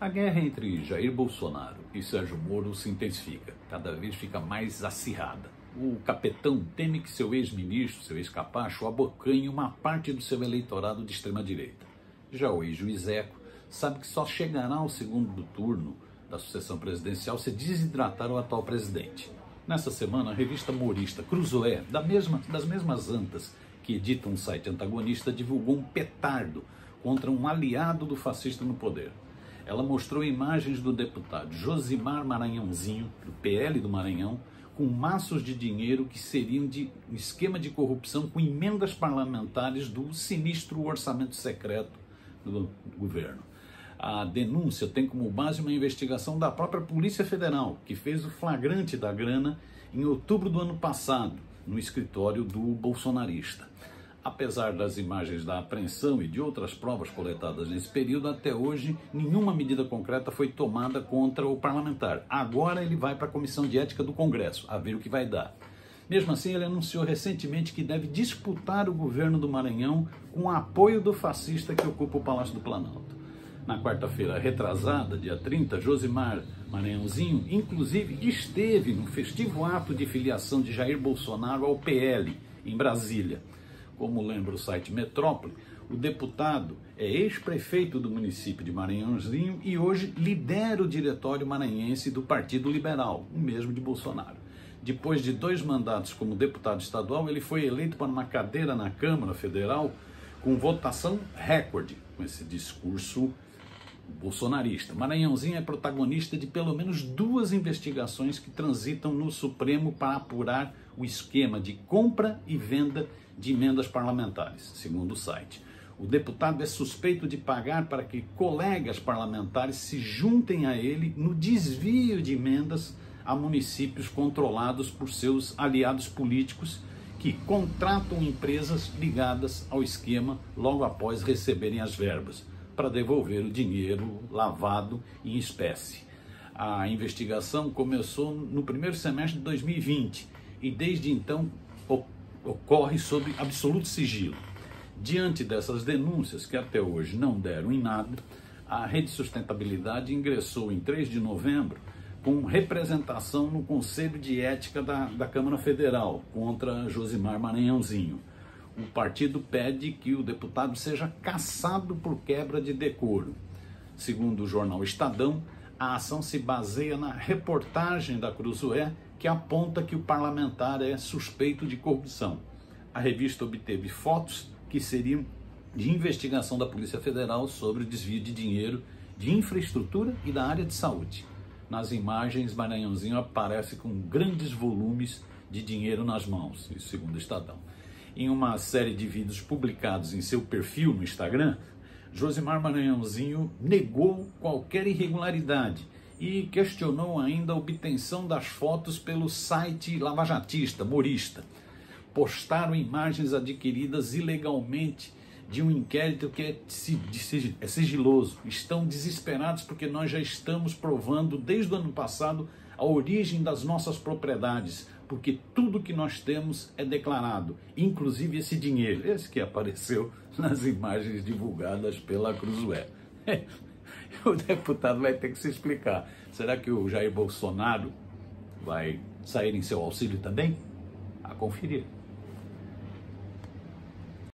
A guerra entre Jair Bolsonaro e Sérgio Moro se intensifica, cada vez fica mais acirrada. O capetão teme que seu ex-ministro, seu ex-capacho, abocanhe uma parte do seu eleitorado de extrema-direita. Já o ex-juiz Eco sabe que só chegará ao segundo turno da sucessão presidencial se desidratar o atual presidente. Nessa semana, a revista humorista Cruzoé, da mesma, das mesmas antas que edita um site antagonista, divulgou um petardo contra um aliado do fascista no poder ela mostrou imagens do deputado Josimar Maranhãozinho, do PL do Maranhão, com maços de dinheiro que seriam de um esquema de corrupção com emendas parlamentares do sinistro orçamento secreto do governo. A denúncia tem como base uma investigação da própria Polícia Federal, que fez o flagrante da grana em outubro do ano passado, no escritório do bolsonarista. Apesar das imagens da apreensão e de outras provas coletadas nesse período, até hoje nenhuma medida concreta foi tomada contra o parlamentar. Agora ele vai para a Comissão de Ética do Congresso, a ver o que vai dar. Mesmo assim, ele anunciou recentemente que deve disputar o governo do Maranhão com o apoio do fascista que ocupa o Palácio do Planalto. Na quarta-feira retrasada, dia 30, Josimar Maranhãozinho, inclusive, esteve no festivo ato de filiação de Jair Bolsonaro ao PL, em Brasília. Como lembra o site Metrópole, o deputado é ex-prefeito do município de Maranhãozinho e hoje lidera o diretório maranhense do Partido Liberal, o mesmo de Bolsonaro. Depois de dois mandatos como deputado estadual, ele foi eleito para uma cadeira na Câmara Federal com votação recorde, com esse discurso bolsonarista. Maranhãozinho é protagonista de pelo menos duas investigações que transitam no Supremo para apurar o esquema de compra e venda de emendas parlamentares, segundo o site. O deputado é suspeito de pagar para que colegas parlamentares se juntem a ele no desvio de emendas a municípios controlados por seus aliados políticos que contratam empresas ligadas ao esquema logo após receberem as verbas para devolver o dinheiro lavado em espécie. A investigação começou no primeiro semestre de 2020 e desde então ocorre sob absoluto sigilo. Diante dessas denúncias, que até hoje não deram em nada, a Rede Sustentabilidade ingressou em 3 de novembro com representação no Conselho de Ética da, da Câmara Federal contra Josimar Maranhãozinho. O partido pede que o deputado seja caçado por quebra de decoro. Segundo o jornal Estadão, a ação se baseia na reportagem da Cruzoé que aponta que o parlamentar é suspeito de corrupção. A revista obteve fotos que seriam de investigação da Polícia Federal sobre o desvio de dinheiro de infraestrutura e da área de saúde. Nas imagens, Maranhãozinho aparece com grandes volumes de dinheiro nas mãos, segundo o Estadão. Em uma série de vídeos publicados em seu perfil no Instagram, Josimar Maranhãozinho negou qualquer irregularidade e questionou ainda a obtenção das fotos pelo site lavajatista, morista. Postaram imagens adquiridas ilegalmente de um inquérito que é, é sigiloso. Estão desesperados porque nós já estamos provando desde o ano passado a origem das nossas propriedades, porque tudo que nós temos é declarado, inclusive esse dinheiro, esse que apareceu nas imagens divulgadas pela Cruzoé. o deputado vai ter que se explicar. Será que o Jair Bolsonaro vai sair em seu auxílio também? A conferir.